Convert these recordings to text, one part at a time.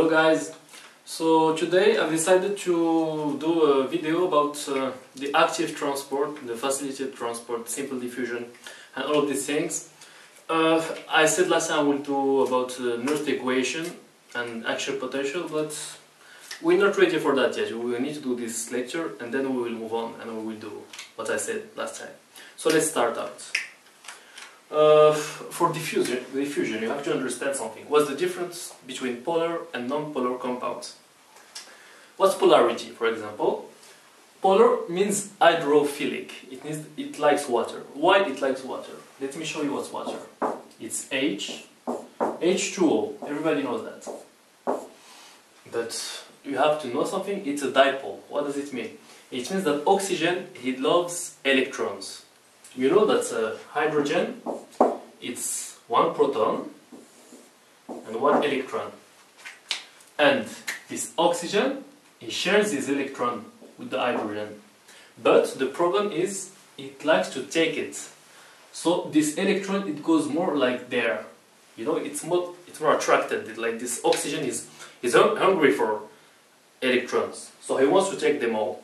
Hello guys! So today I've decided to do a video about uh, the active transport, the facilitated transport, simple diffusion and all of these things. Uh, I said last time I will do about uh, Nernst equation and action potential but we're not ready for that yet. We will need to do this lecture and then we will move on and we will do what I said last time. So let's start out. Uh, for diffusion, diffusion, you have to understand something. What's the difference between polar and non-polar compounds? What's polarity, for example? Polar means hydrophilic. It means it likes water. Why it likes water? Let me show you what's water. It's H, H2O. Everybody knows that. But you have to know something. It's a dipole. What does it mean? It means that oxygen, it loves electrons. You know that uh, hydrogen, it's one proton and one electron. And this oxygen, it shares this electron with the hydrogen. But the problem is, it likes to take it. So this electron, it goes more like there. You know, it's more, it's more attracted. Like this oxygen is, is hungry for electrons. So he wants to take them all.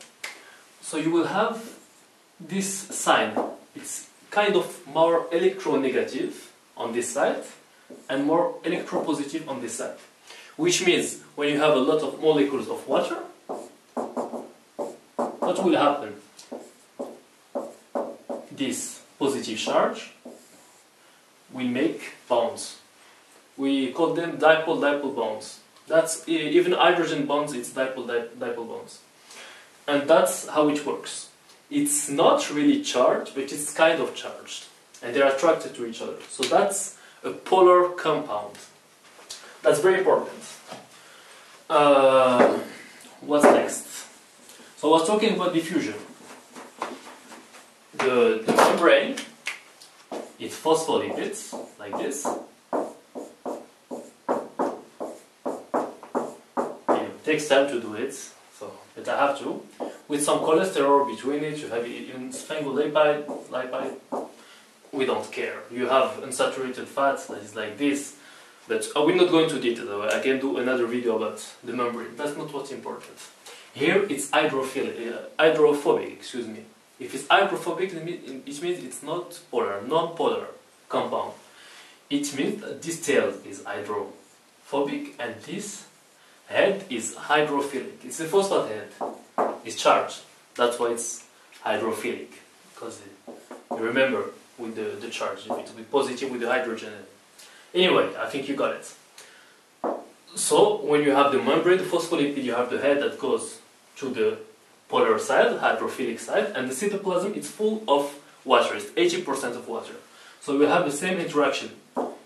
So you will have this sign it's kind of more electronegative on this side and more electropositive on this side. Which means when you have a lot of molecules of water, what will happen? This positive charge will make bonds. We call them dipole-dipole bonds. That's even hydrogen bonds, it's dipole-dipole bonds. And that's how it works it's not really charged, but it's kind of charged. And they're attracted to each other. So that's a polar compound. That's very important. Uh, what's next? So I was talking about diffusion. The, the membrane, it's phospholipids, like this. It takes time to do it, so but I have to with some cholesterol between it, you have even sphingolipid, lipid. We don't care. You have unsaturated fats that is like this, but I will not go into detail. I can do another video about the membrane. That's not what's important. Here it's hydrophilic, uh, hydrophobic. Excuse me. If it's hydrophobic, it means it's not polar, non-polar compound. It means that this tail is hydrophobic and this head is hydrophilic. It's a phosphate head is charged. That's why it's hydrophilic. Because you remember with the, the charge, it will be positive with the hydrogen. Anyway, I think you got it. So when you have the membrane, the phospholipid, you have the head that goes to the polar side, hydrophilic side, and the cytoplasm is full of water. It's 80% of water. So we have the same interaction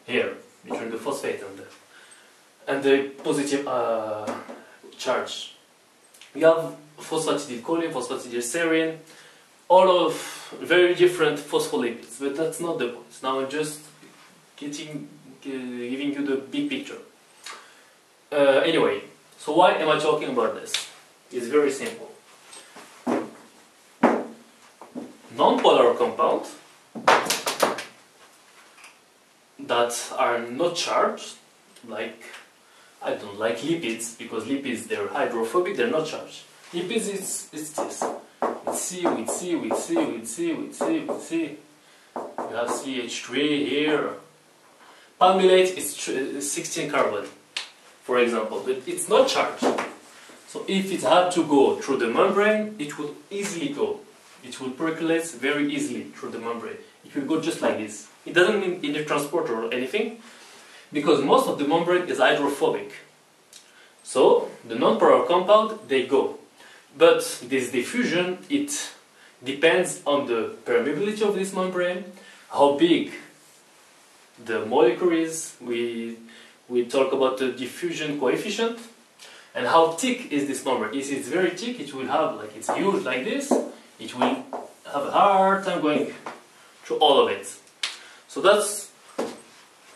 here between the phosphate and the, and the positive uh, charge. We have phosphatidylcholine, phosphatidylserine, all of very different phospholipids, but that's not the point. Now I'm just getting, uh, giving you the big picture. Uh, anyway, so why am I talking about this? It's very simple. Non-polar compounds that are not charged, like I don't like lipids because lipids they're hydrophobic, they're not charged. Lipids is, is this. It's C with C with C with C with C with C. You have CH3 here. Palmitate is 16 carbon, for example, but it's not charged. So if it had to go through the membrane, it would easily go. It will percolate very easily through the membrane. It will go just like this. It doesn't in the transporter or anything, because most of the membrane is hydrophobic. So the non-polar compound, they go. But this diffusion, it depends on the permeability of this membrane, how big the molecule is, we, we talk about the diffusion coefficient, and how thick is this membrane. If it's very thick, it will have, like it's huge like this, it will have a hard time going through all of it. So that's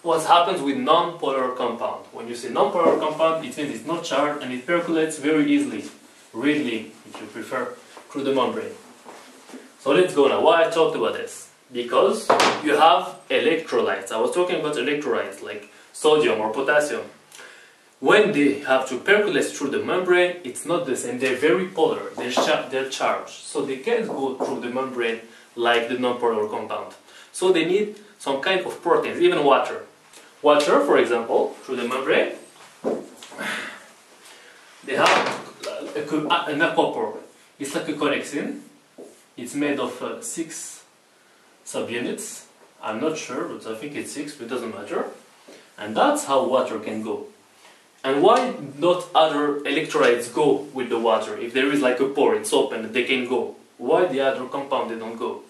what happens with non-polar compound. When you say non-polar compound, it means it's not charged and it percolates very easily readily, if you prefer, through the membrane. So let's go now. Why I talked about this? Because you have electrolytes. I was talking about electrolytes like sodium or potassium. when they have to percolate through the membrane, it's not the same. They're very polar. They're, char they're charged, so they can't go through the membrane like the non-polar compound. So they need some kind of proteins, even water. Water, for example, through the membrane, they have an aquapore. It's like a connexin. It's made of uh, six subunits. I'm not sure, but I think it's six, but it doesn't matter. And that's how water can go. And why not other electrolytes go with the water? If there is like a pore, it's open, they can go. Why the other compound they don't go?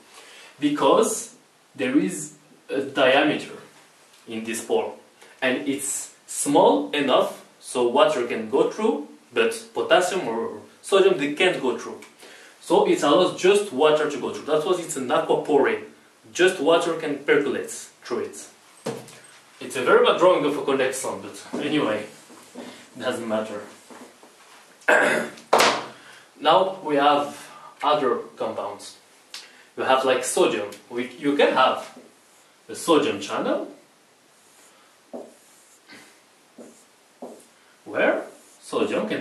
Because there is a diameter in this pore. And it's small enough so water can go through, but potassium or sodium they can't go through. So it allows just water to go through. That's why it's an aquapore. Just water can percolate through it. It's a very bad drawing of a connexon, but anyway doesn't matter. now we have other compounds. You have like sodium. We, you can have a sodium channel where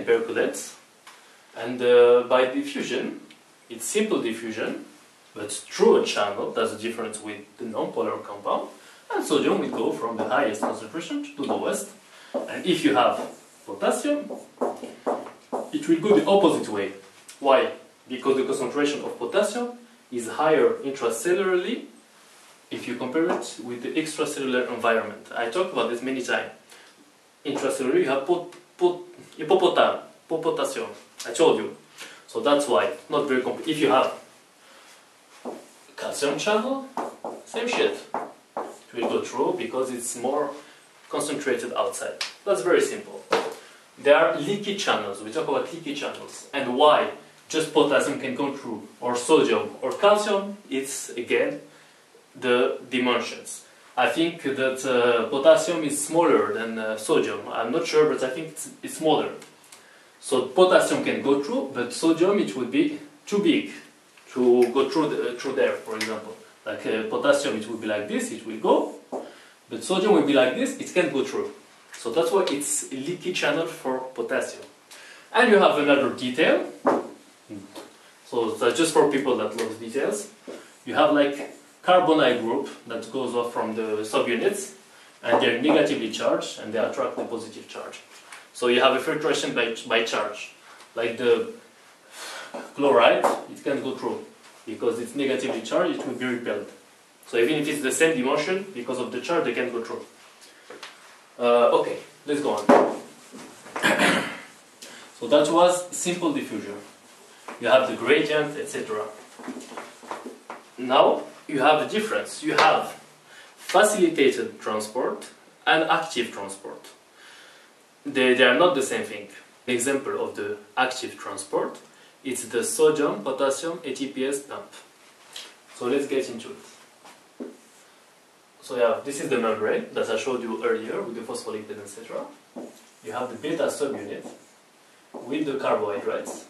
sodium can and uh, by diffusion, it's simple diffusion, but through a channel, that's the difference with the non-polar compound, and sodium will go from the highest concentration to the lowest. And if you have potassium, it will go the opposite way. Why? Because the concentration of potassium is higher intracellularly if you compare it with the extracellular environment. I talked about this many times. Intracellular, you have pot, hypopotam, potassium. I told you. So that's why, not very complex. If you have calcium channel, same shit. It will go through because it's more concentrated outside. That's very simple. There are leaky channels. We talk about leaky channels. And why just potassium can go through, or sodium, or calcium, it's again the dimensions. I think that uh, potassium is smaller than uh, sodium. I'm not sure, but I think it's, it's, smaller. So potassium can go through, but sodium it would be too big to go through the, through there, for example. Like uh, potassium, it would be like this, it will go, but sodium will be like this, it can't go through. So that's why it's a leaky channel for potassium. And you have another detail. So that's just for people that love details. You have like carbonyl group that goes off from the subunits and they're negatively charged and they attract the positive charge. So you have a filtration by, by charge. Like the chloride, it can go through because it's negatively charged, it will be repelled. So even if it's the same dimension, because of the charge, they can go through. Uh, okay, let's go on. so that was simple diffusion. You have the gradient, etc. Now you have a difference. You have facilitated transport and active transport. They, they are not the same thing. An example of the active transport it's the sodium potassium ATPase pump. So let's get into it. So yeah, this is the membrane that I showed you earlier with the phospholipid, etc. You have the beta subunit with the carbohydrates.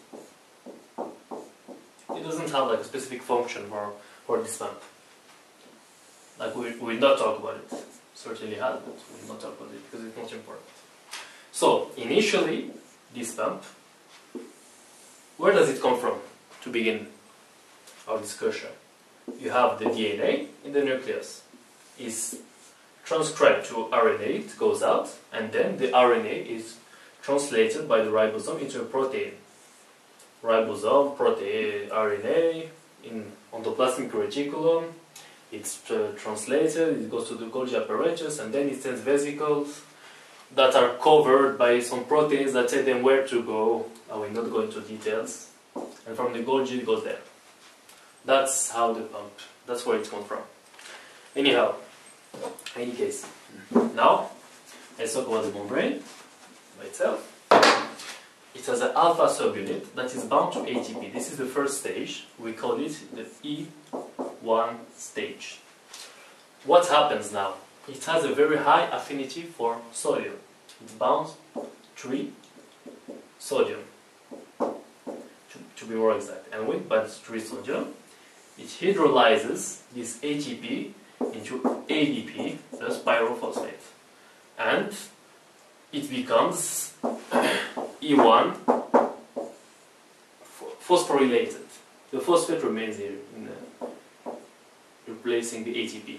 It doesn't have like a specific function for, for this pump. Like we will not talk about it. Certainly has, but we will not talk about it because it's not important. So initially, this pump, where does it come from to begin our discussion? You have the DNA in the nucleus is transcribed to RNA, it goes out, and then the RNA is translated by the ribosome into a protein. Ribosome, protein, RNA, in endoplasmic reticulum, it's uh, translated, it goes to the Golgi apparatus, and then it sends vesicles that are covered by some proteins that tell them where to go. I will not go into details. And from the Golgi, it goes there. That's how the pump, that's where it comes from. Anyhow, any case. Now, let's talk about the membrane by itself. It has an alpha subunit that is bound to ATP. This is the first stage. We call it the E1 stage. What happens now? It has a very high affinity for sodium. It bounds 3 sodium, to, to be more exact. And when it binds 3 sodium, it hydrolyzes this ATP into ADP, the pyrophosphate. And it becomes E1 phosphorylated. The phosphate remains here, in, replacing the ATP.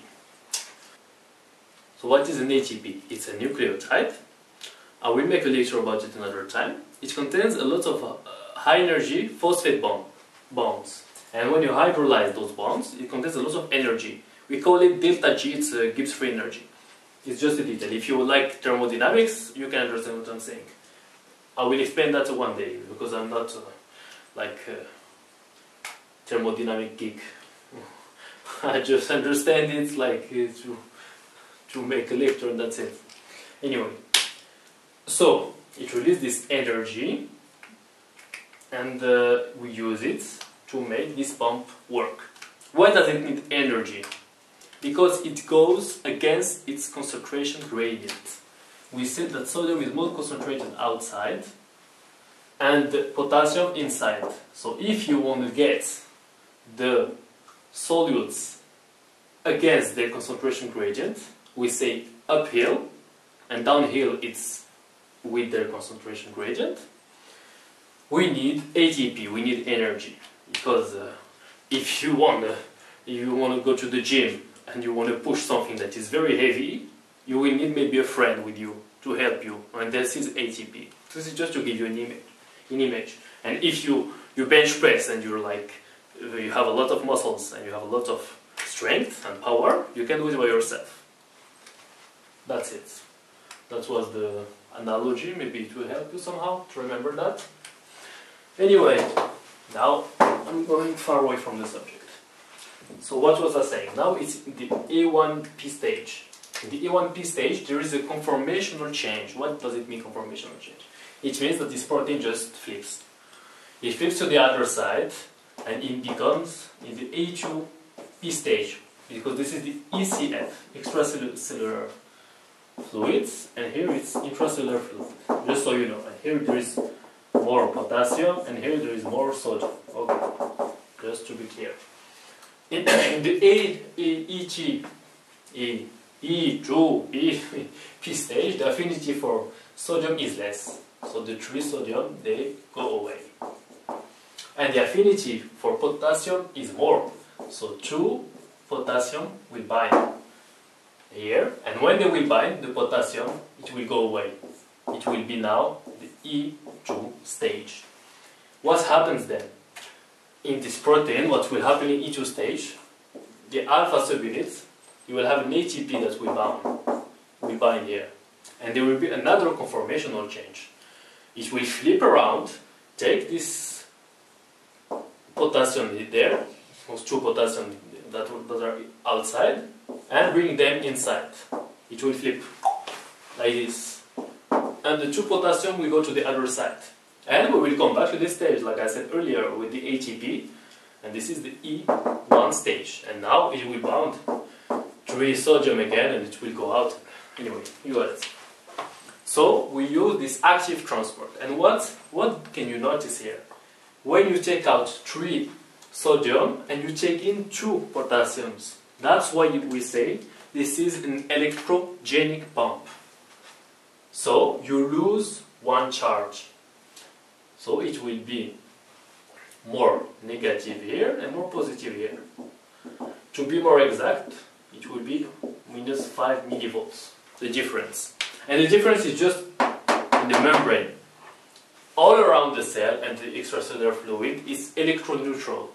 So what is an ATP? It's a nucleotide. I will make a lecture about it another time. It contains a lot of uh, high energy phosphate bond, bonds. And when you hydrolyze those bonds, it contains a lot of energy. We call it delta G, it's uh, Gibbs free energy. It's just a detail. If you like thermodynamics, you can understand what I'm saying. I will explain that one day because I'm not uh, like a thermodynamic geek. I just understand it like uh, to, to make a lecture and that's it. Anyway, so it releases this energy and uh, we use it to make this pump work. Why does it need energy? Because it goes against its concentration gradient. We said that sodium is more concentrated outside and potassium inside. So if you want to get the solutes against their concentration gradient, we say uphill and downhill it's with their concentration gradient. We need ATP, we need energy because uh, if you want to, if you want to go to the gym and you want to push something that is very heavy, you will need maybe a friend with you to help you, and this is ATP. This is just to give you an image. An image. And if you you bench press and you're like uh, you have a lot of muscles and you have a lot of strength and power, you can do it by yourself. That's it. That was the analogy. Maybe will help you somehow to remember that. Anyway, now I'm going far away from the subject. So what was I saying? Now it's the A1P stage. In the A1P stage, there is a conformational change. What does it mean, conformational change? It means that this protein just flips. It flips to the other side, and it becomes in the A2P stage, because this is the ECF, extracellular fluids, and here it's intracellular fluid, just so you know. And here there is more potassium, and here there is more sodium. Okay, just to be clear. In, in the A, A, EG, E, E2, E, P stage, the affinity for sodium is less. So the three sodium, they go away. And the affinity for potassium is more. So two potassium will bind here. And when they will bind the potassium, it will go away. It will be now the E2 stage. What happens then? In this protein, what will happen in E2 stage, the alpha subunits, you will have an ATP that we bound, we bind here. And there will be another conformational change. It will flip around, take this potassium there, those two potassium that, that are outside, and bring them inside. It will flip like this. And the two potassium will go to the other side. And we will come back to this stage, like I said earlier, with the ATP. And this is the E1 stage. And now it will bound three sodium again and it will go out. Anyway, you got it. So we use this active transport. And what, what can you notice here? When you take out three sodium and you take in two potassiums, that's why we say this is an electrogenic pump. So you lose one charge. So it will be more negative here and more positive here. To be more exact, it will be minus 5 millivolts, the difference. And the difference is just in the membrane. All around the cell and the extracellular fluid is electroneutral.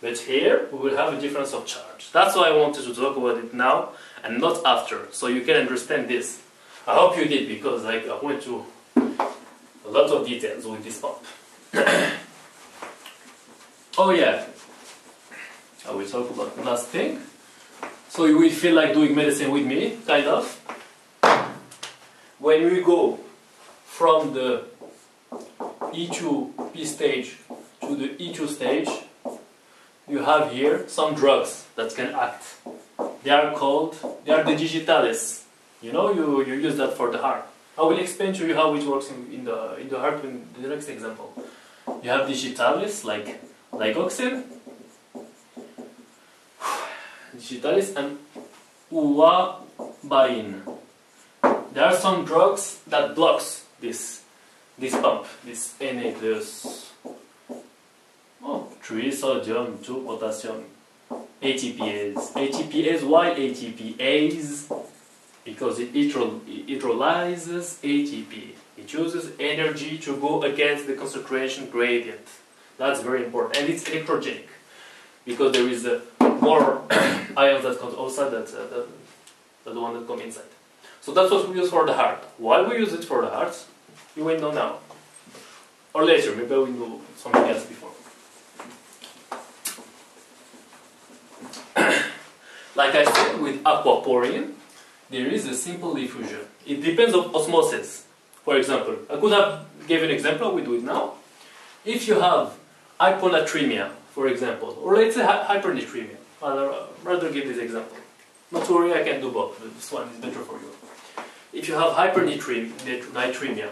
But here we will have a difference of charge. That's why I wanted to talk about it now and not after, so you can understand this. I hope you did because like, I went to a lot of details with this pump. oh yeah, I will talk about the last thing. So you will feel like doing medicine with me, kind of. When we go from the E2P stage to the E2 stage, you have here some drugs that can act. They are called, they are the digitalis. You know, you, you use that for the heart. I will explain to you how it works in, in the, in the heart in the next example. You have digitalis like digoxin, digitalis and ouabain. there are some drugs that blocks this this pump, this Na plus oh, 3 sodium, 2 potassium, ATPase. ATPase, why ATPase? Because it hydrolyzes ATP. It uses energy to go against the concentration gradient. That's very important. And it's electrogenic. Because there is uh, more ions that come outside than, uh, the one that come inside. So that's what we use for the heart. Why we use it for the heart, you will know now. Or later, maybe we know something else before. like I said, with aquaporin, there is a simple diffusion. It depends on osmosis. For example, I could have given an example, we do it now. If you have hyponatremia, for example, or let's say hypernatremia, I'd rather give this example. Not to worry, I can do both, but this one is better for you. If you have hypernatremia, nitremia,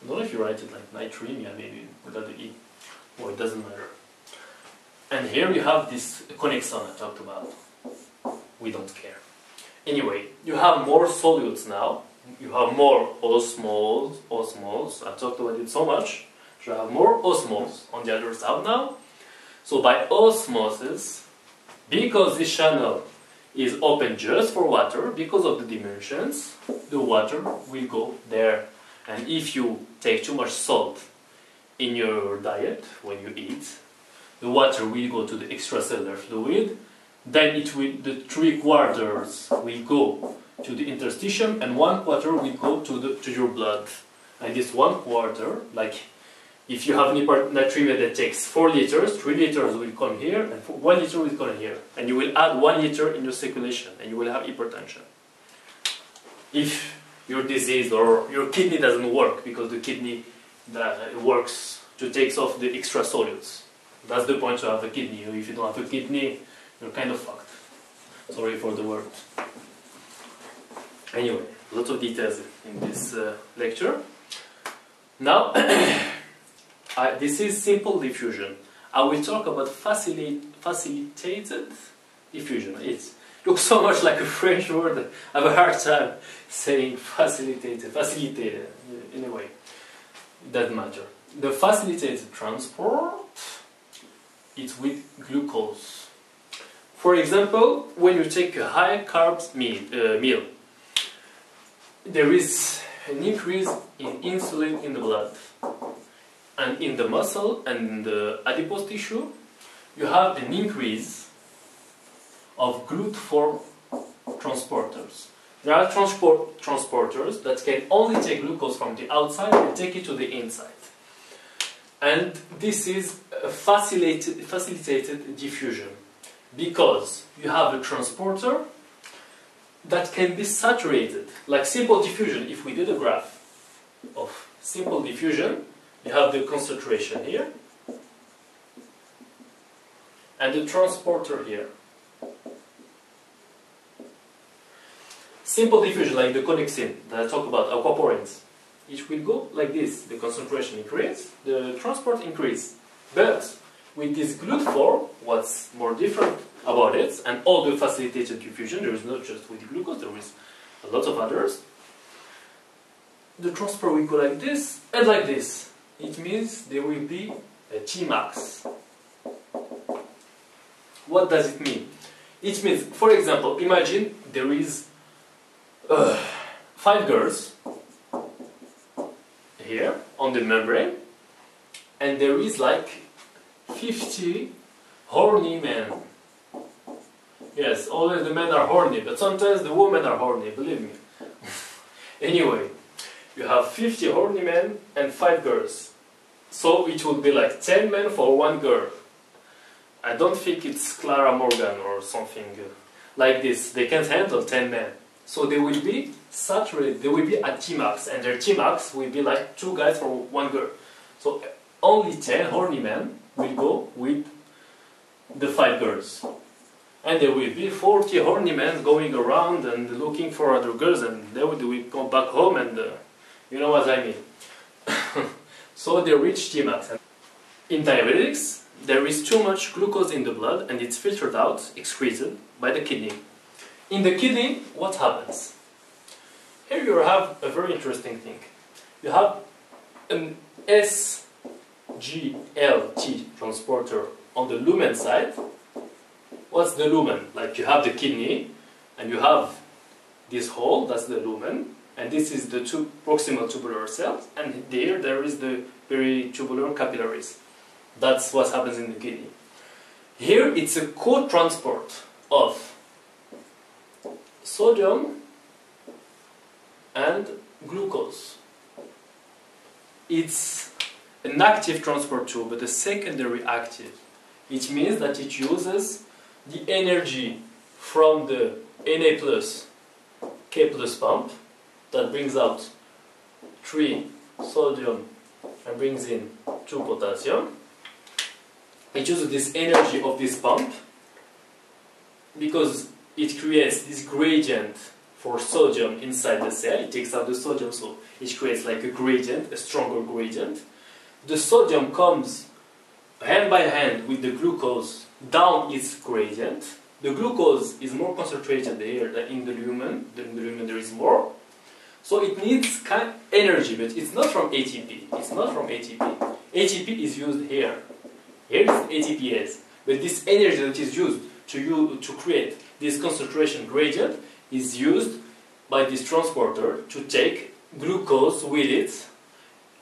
I don't know if you write it like nitremia, maybe without the E. Well, it doesn't matter. And here you have this connexon I talked about. We don't care. Anyway, you have more solutes now. You have more osmoles. Osmoles. I talked about it so much. You have more osmoles on the other side now. So by osmosis, because this channel is open just for water, because of the dimensions, the water will go there. And if you take too much salt in your diet when you eat, the water will go to the extracellular fluid, then it will, the three quarters will go to the interstitium, and one quarter will go to, the, to your blood. And this one quarter, like if you have natremia that takes 4 liters, 3 liters will come here, and 1 liter will come here. And you will add 1 liter in your circulation, and you will have hypertension. If your disease or your kidney doesn't work, because the kidney that works to take off the extra solutes. That's the point to have a kidney. If you don't have a kidney, you're kind of fucked. Sorry for the word. Anyway, lots of details in this uh, lecture. Now, I, this is simple diffusion. I will talk about facili facilitated diffusion. It looks so much like a French word. I have a hard time saying facilitated, facilitated, anyway. It doesn't matter. The facilitated transport is with glucose. For example, when you take a high carbs meal, uh, meal there is an increase in insulin in the blood and in the muscle and the adipose tissue you have an increase of GLUT4 transporters. There are transport transporters that can only take glucose from the outside and take it to the inside. And this is a facilitated, facilitated diffusion because you have a transporter that can be saturated, like simple diffusion. If we did a graph of simple diffusion, you have the concentration here and the transporter here. Simple diffusion, like the connexin that I talked about, aquaporins it will go like this. The concentration increase, the transport increase. But with this GLUT4, what's more different about it, and all the facilitated diffusion, there is not just with glucose, there is a lot of others. The transport will go like this and like this. It means there will be a Tmax. What does it mean? It means, for example, imagine there is uh, five girls here on the membrane and there is like 50 horny men. Yes, always the men are horny, but sometimes the women are horny, believe me. anyway, you have 50 horny men and 5 girls. So it would be like 10 men for one girl. I don't think it's Clara Morgan or something uh, like this. They can't handle 10 men. So they will be saturated, they will be at max, and their max will be like two guys for one girl. So uh, only 10 horny men will go with the five girls. And there will be 40 horny men going around and looking for other girls, and they will come back home, and uh, you know what I mean. so they reach Tmax. In diabetics, there is too much glucose in the blood and it's filtered out, excreted by the kidney. In the kidney, what happens? Here you have a very interesting thing. You have an SGLT transporter on the lumen side. What's the lumen? Like you have the kidney and you have this hole, that's the lumen, and this is the two proximal tubular cells, and there there is the peritubular capillaries. That's what happens in the kidney. Here it's a co-transport of sodium and glucose. It's an active transport tube, but a secondary active. It means that it uses the energy from the Na plus K plus pump that brings out 3 sodium and brings in 2 potassium. It uses this energy of this pump because it creates this gradient for sodium inside the cell. It takes out the sodium, so it creates like a gradient, a stronger gradient. The sodium comes hand by hand with the glucose down its gradient. The glucose is more concentrated here than in the lumen. In the lumen there is more. So it needs kind of energy, but it's not from ATP. It's not from ATP. ATP is used here. Here is ATPase. But this energy that is used to, use, to create this concentration gradient is used by this transporter to take glucose with it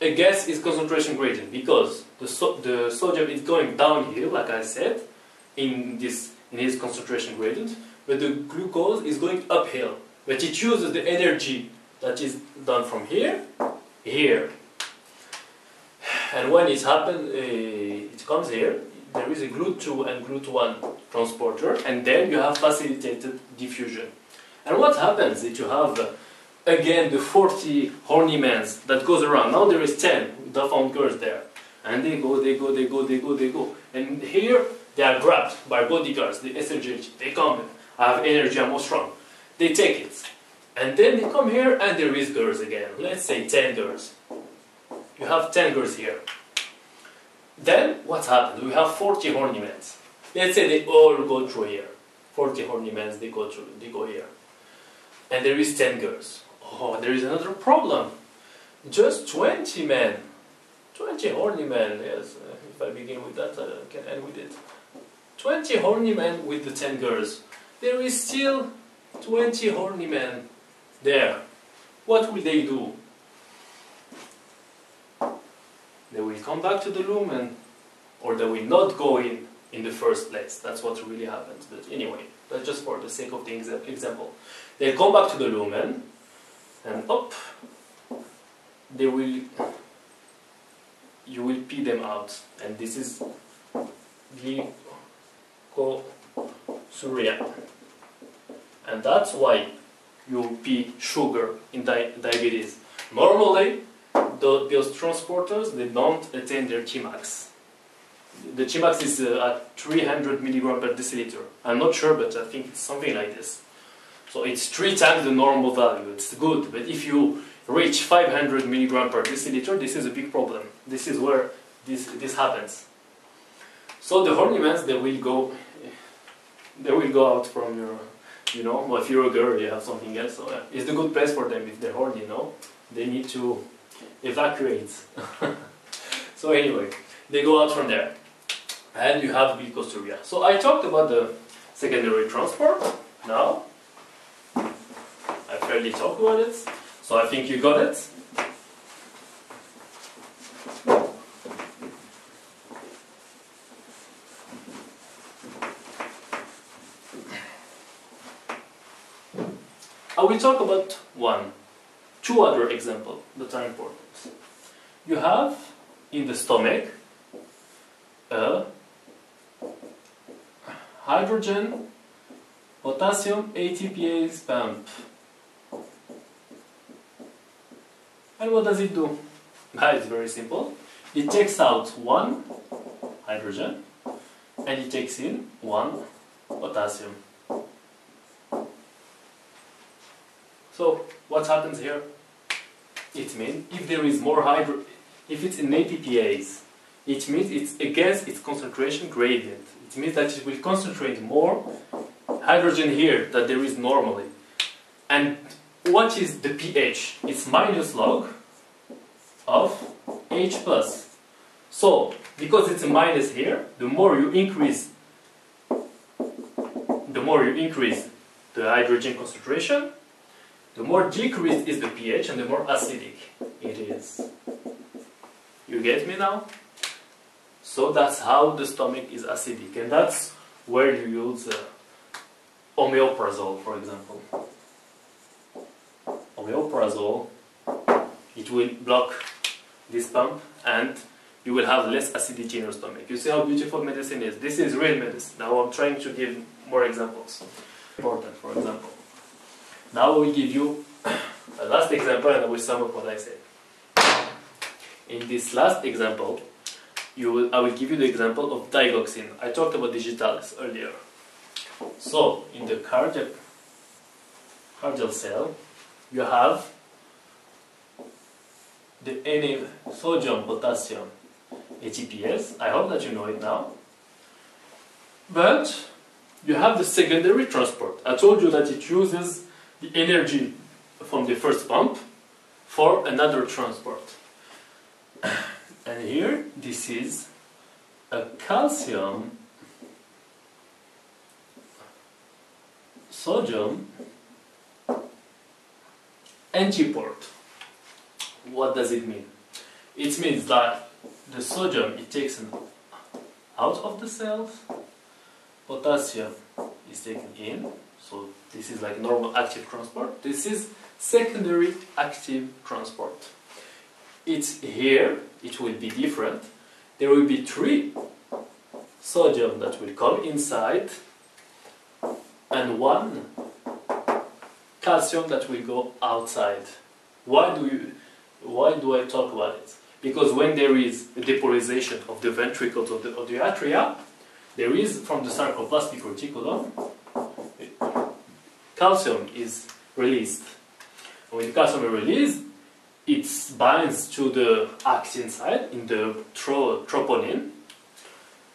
A against its concentration gradient because the, so, the sodium is going downhill, like I said, in this in its concentration gradient, but the glucose is going uphill. But it uses the energy that is done from here, here. And when it happens, uh, it comes here, there is a GLUT2 and GLUT1 transporter, and then you have facilitated diffusion. And what happens if you have, uh, again, the 40 horny mans that goes around? Now there is 10 found girls there. And they go, they go, they go, they go, they go. And here, they are grabbed by bodyguards, the SGLT. They come, I have energy, I'm strong. They take it. And then they come here and there is girls again. Let's say 10 girls. You have 10 girls here. Then what happens? We have 40 horny men. Let's say they all go through here. 40 horny men, they go through, they go here. And there is 10 girls. Oh, there is another problem. Just 20 men. 20 horny men, yes. If I begin with that, I can end with it. 20 horny men with the 10 girls. There is still 20 horny men there. What will they do? They will come back to the lumen or they will not go in in the first place. That's what really happens. But anyway, that's just for the sake of the example. They'll come back to the lumen and up they will you will pee them out and this is glycosuria and that's why you pee sugar in di diabetes. Normally, the, those transporters, they don't attain their Tmax. The Tmax is uh, at 300 milligram per deciliter. I'm not sure, but I think it's something like this. So it's three times the normal value. It's good, but if you reach 500 milligram per deciliter, this is a big problem. This is where this, this happens. So the horny men, they will go, they will go out from your you know, well, if you're a girl, you have something else. So. It's the good place for them if they're horny, you know. They need to evacuate. so anyway, they go out from there. And you have glycosuria. So I talked about the secondary transport. Now, I fairly talked about it. So I think you got it. I will talk about one, two other examples that are important. You have in the stomach a hydrogen potassium ATPase pump. And what does it do? It's very simple. It takes out one hydrogen and it takes in one potassium. So what happens here? It means if there is more hydro, if it's an ATPase, it means it's against its concentration gradient. It means that it will concentrate more hydrogen here than there is normally. And what is the pH? It's minus log of H plus. So, because it's a minus here, the more you increase the more you increase the hydrogen concentration, the more decreased is the pH and the more acidic it is. You get me now? So that's how the stomach is acidic, and that's where you use uh, omeprazole, for example. Omeprazole, it will block this pump, and you will have less acidity in your stomach. You see how beautiful medicine is. This is real medicine. Now I'm trying to give more examples. Important, for example. Now I will give you a last example, and I will sum up what I said. In this last example, will, I will give you the example of digoxin. I talked about digitalis earlier. So, in the cardiac, cardiac cell, you have the Na sodium potassium ATPase. I hope that you know it now. But you have the secondary transport. I told you that it uses the energy from the first pump for another transport. And here, this is a calcium sodium antiport. What does it mean? It means that the sodium it takes out of the cells, potassium is taken in, so this is like normal active transport. This is secondary active transport. It's here, it will be different. There will be three sodium that will come inside and one calcium that will go outside. Why do you why do I talk about it? Because when there is a depolarization of the ventricles of the, of the atria, there is from the sarcoplasmic reticulum calcium is released. When calcium is released, it binds to the actin side in the tro troponin,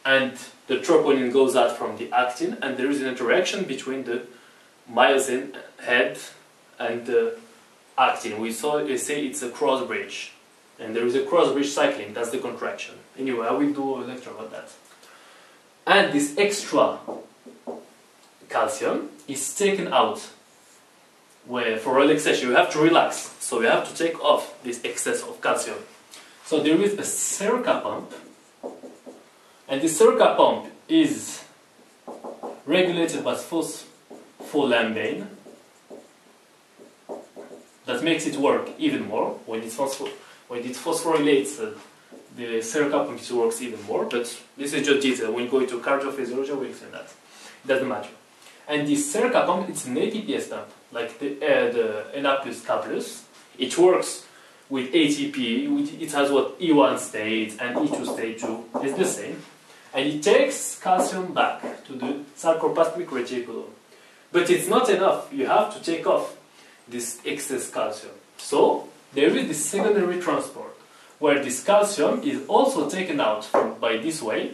and the troponin goes out from the actin, and there is an interaction between the myosin head and the actin. We saw they say it's a cross bridge, and there is a cross bridge cycling. That's the contraction. Anyway, I will do a lecture about that. And this extra calcium is taken out where for relaxation you have to relax. So you have to take off this excess of calcium. So there is a SERCA pump and the SERCA pump is regulated by phospholamban that makes it work even more. When it, phosphor when it phosphorylates uh, the SERCA pump works even more. But this is just detail. When you go into cardiophysiology we'll explain that. It doesn't matter and the SERCA pump, it's an ATPase pump, like the, uh, the Na plus K plus. It works with ATP, it has what E1 state and E2 state too. It's the same. And it takes calcium back to the sarcoplasmic reticulum. But it's not enough. You have to take off this excess calcium. So there is this secondary transport where this calcium is also taken out by this way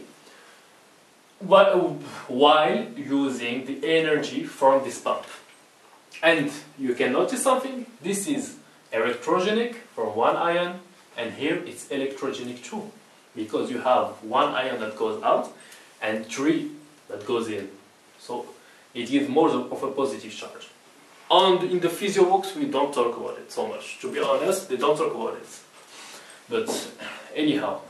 while using the energy from this pump. And you can notice something, this is electrogenic for one ion, and here it's electrogenic too, because you have one ion that goes out and three that goes in. So it gives more of a positive charge. And in the physio books, we don't talk about it so much. To be honest, they don't talk about it. But anyhow,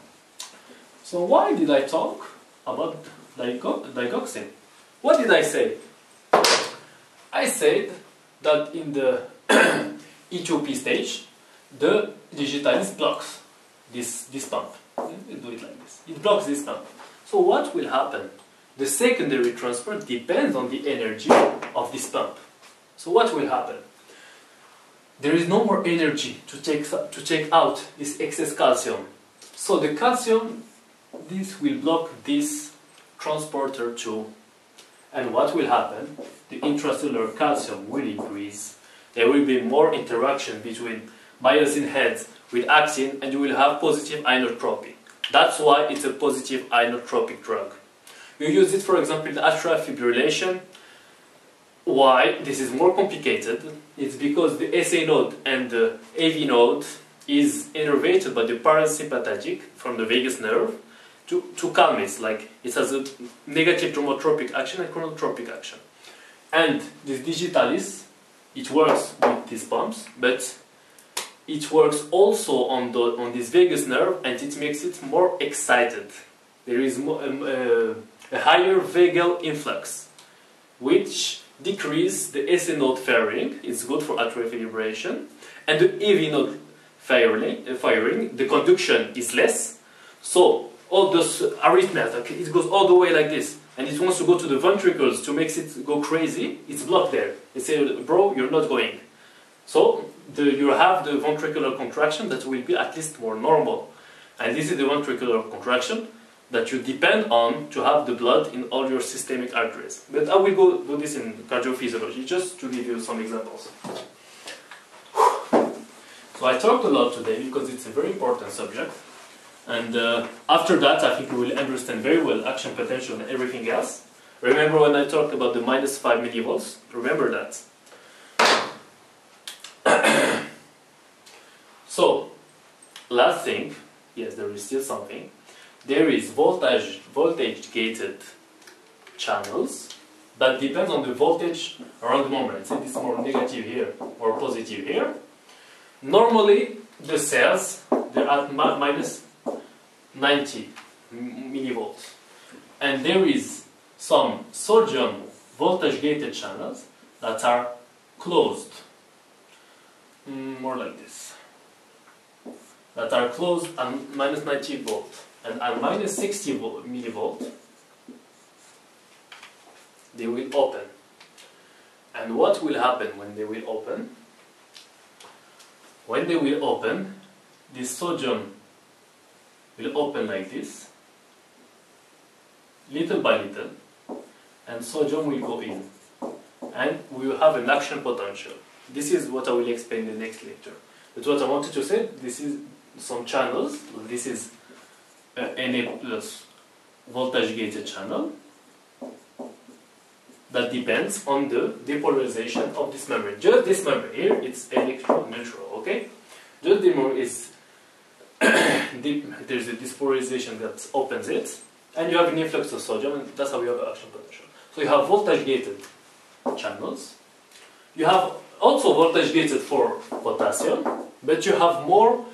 so why did I talk about digoxin. What did I say? I said that in the E2P stage, the digitalis blocks this, this pump. We do it like this. It blocks this pump. So what will happen? The secondary transport depends on the energy of this pump. So what will happen? There is no more energy to take, to take out this excess calcium. So the calcium, this will block this transporter 2. And what will happen? The intracellular calcium will increase. There will be more interaction between myosin heads with actin and you will have positive inotropy. That's why it's a positive inotropic drug. You use it, for example, in atrial fibrillation. Why? This is more complicated. It's because the SA node and the AV node is innervated by the parasympathetic from the vagus nerve to, calm it. Like it has a negative dromotropic action and chronotropic action. And this digitalis, it works with these pumps, but it works also on, the, on this vagus nerve and it makes it more excited. There is more, um, uh, a higher vagal influx, which decrease the SA node firing. It's good for atrial fibrillation. And the AV node firing, uh, firing, the conduction is less. So all those arrhythmias, it goes all the way like this. And it wants to go to the ventricles to make it go crazy. It's blocked there. They say, bro, you're not going. So the, you have the ventricular contraction that will be at least more normal. And this is the ventricular contraction that you depend on to have the blood in all your systemic arteries. But I will go do this in cardiophysiology just to give you some examples. So I talked a lot today because it's a very important subject. And uh, after that, I think we will understand very well action potential and everything else. Remember when I talked about the minus 5 millivolts? Remember that. so, last thing, yes, there is still something. There is voltage, voltage gated channels that depends on the voltage around the moment. Let's say this is more negative here or positive here. Normally, the cells, they're at minus 90 millivolts. And there is some sodium voltage gated channels that are closed Mm, more like this. That are closed at minus 90 volt and at minus 60 volt, millivolt, they will open. And what will happen when they will open? When they will open, this sodium will open like this, little by little, and sodium will go in. And we will have an action potential. This is what I will explain in the next lecture. But what I wanted to say, this is some channels. This is uh, Na plus voltage gated channel that depends on the depolarization of this membrane. Just this membrane here, it's electroneutral, okay? Just the membrane is there's a depolarization that opens it, and you have an influx of sodium, and that's how you have action potential. So you have voltage gated channels. You have also voltage gated for potassium, but you have more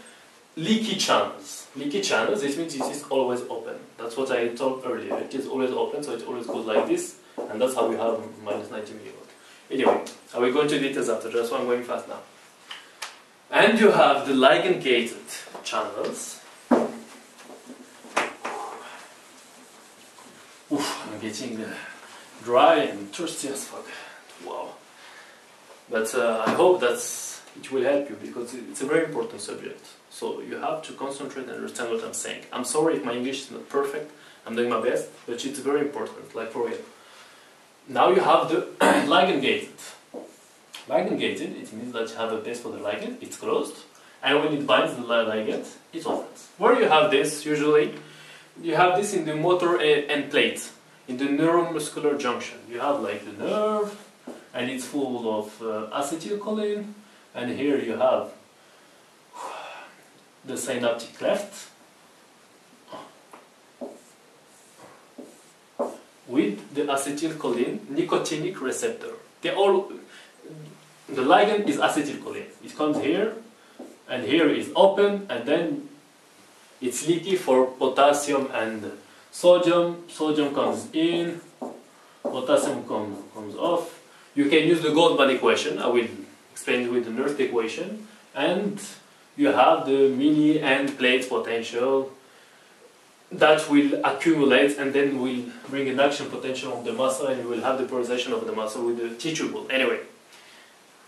leaky channels. Leaky channels, this means it is always open. That's what I told earlier. It is always open, so it always goes like this, and that's how we have minus 90 millivolt. Anyway, I will go into details after, that's why I'm going fast now. And you have the ligand gated channels. Oof, I'm getting uh, dry and thirsty as fuck. Wow. But uh, I hope that it will help you because it's a very important subject. So you have to concentrate and understand what I'm saying. I'm sorry if my English is not perfect. I'm doing my best, but it's very important, like for real. Now you have the ligand gated. Ligand gated, it means that you have a base for the ligand, it's closed, and when it binds the ligand, it opens. Where you have this, usually, you have this in the motor end plate, in the neuromuscular junction. You have like the nerve, and it's full of uh, acetylcholine and here you have the synaptic cleft with the acetylcholine nicotinic receptor. They all the ligand is acetylcholine. It comes here and here is open and then it's leaky for potassium and sodium. Sodium comes in, potassium come, comes off, you can use the Goldman equation, I will explain it with the Nernst equation, and you have the mini end plate potential that will accumulate and then will bring an action potential on the muscle and you will have the polarization of the muscle with the T-tubule. Anyway,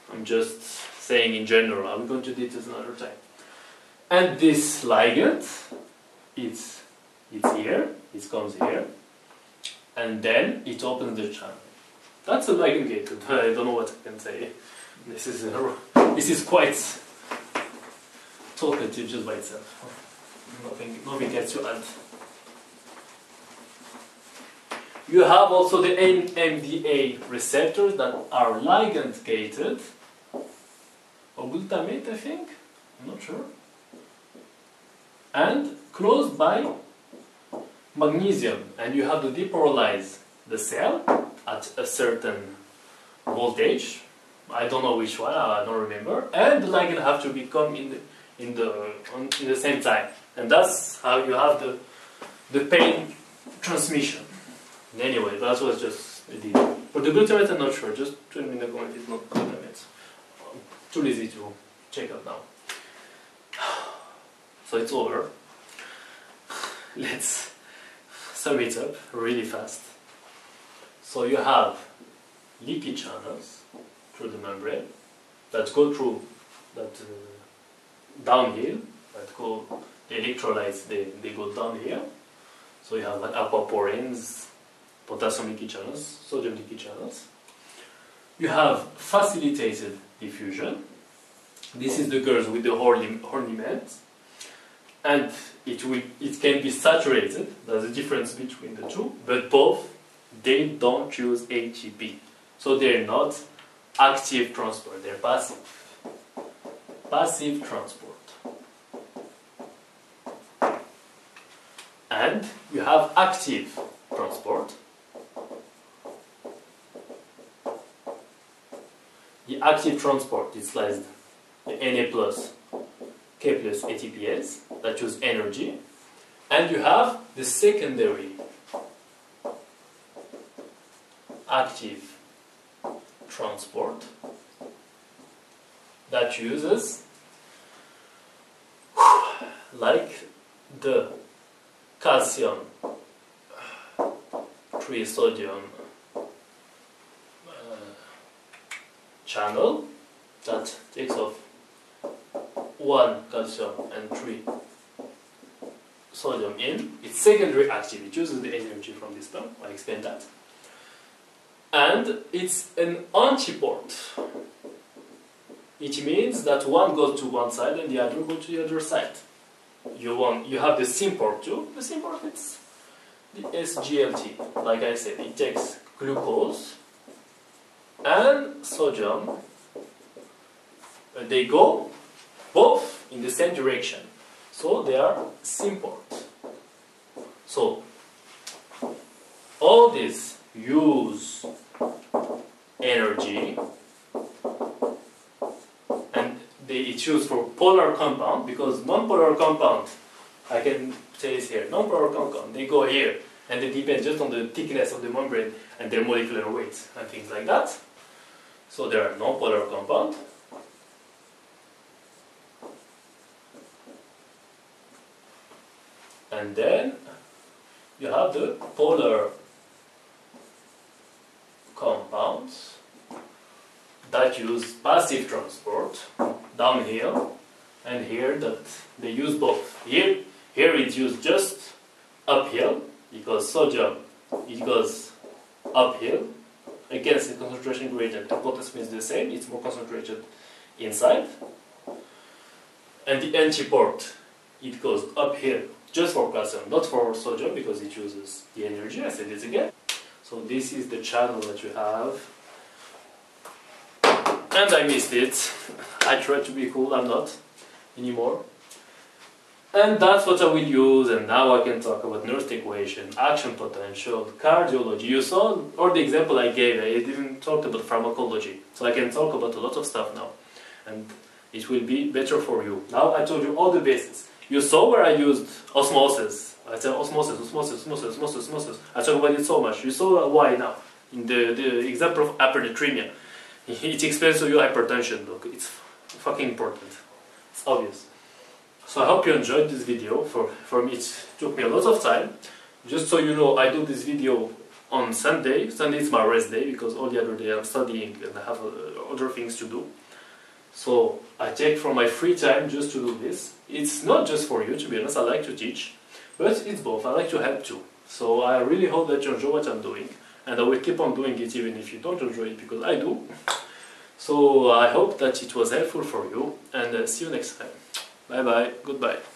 I'm just saying in general, I'm will go into details another time. And this ligand, it's, it's here, it comes here, and then it opens the channel. That's a ligand gated. I don't know what I can say. This is a, this is quite talkative just by itself. nothing, nothing else to add. You have also the NMDA receptors that are ligand gated, glutamate, I think. I'm not sure. And closed by magnesium, and you have to depolarize the cell at a certain voltage. I don't know which one. I don't remember. And the ligand have to become in the in the on, in the same time, and that's how you have the the pain transmission. Anyway, that was just detail. For the glutamate, I'm not sure. Just tell me in the it's not glutamate. Too lazy to check out now. So it's over. Let's sum it up really fast. So you have leaky channels through the membrane that go through that uh, downhill that go the electrolytes they, they go down here. So you have like aquaporins, potassium leaky channels, sodium leaky channels. You have facilitated diffusion. This is the girls with the horny, horny and it will it can be saturated. There's a difference between the two, but both they don't use ATP, so they're not active transport. They're passive. Passive transport. And you have active transport. The active transport is like the Na plus K plus ATPase that use energy. And you have the secondary active transport that uses like the calcium 3 sodium channel that takes off 1 calcium and 3 sodium in. It's secondary active, it uses the energy from this term, I'll explain that. And it's an antiport. It means that one goes to one side and the other goes to the other side. You want you have the symport too. The symport it's the SGLT. Like I said, it takes glucose and sodium. They go both in the same direction. So they are simple. So all these use energy and they, used for polar compound because non-polar compound, I can say this here, non-polar compound, they go here and they depend just on the thickness of the membrane and their molecular weight and things like that. So there are non-polar compound and then you have the polar compounds that use passive transport downhill and here that they use both. Here, here it used just uphill because sodium it goes uphill against the concentration gradient and potassium is the same, it's more concentrated inside. And the antiport it goes uphill just for calcium, not for sodium because it uses the energy, I said it again. So this is the channel that you have. And I missed it. I tried to be cool, I'm not anymore. And that's what I will use, and now I can talk about Nernst equation, action potential, cardiology. You saw, or the example I gave, I didn't talk about pharmacology. So I can talk about a lot of stuff now. And it will be better for you. Now I told you all the basics. You saw where I used osmosis. I said osmosis, osmosis, osmosis, osmosis, osmosis. I talk about it so much. You saw why now. In the, the example of hypernatremia. It explains to you hypertension. Look, it's fucking important. It's obvious. So I hope you enjoyed this video. For, for me, it took me a lot of time. Just so you know, I do this video on Sunday. Sunday is my rest day because all the other day I'm studying and I have uh, other things to do. So I take from my free time just to do this. It's not just for you, to be honest, I like to teach, but it's both, I like to help too. So I really hope that you enjoy what I'm doing, and I will keep on doing it even if you don't enjoy it, because I do. So I hope that it was helpful for you, and uh, see you next time. Bye bye, goodbye.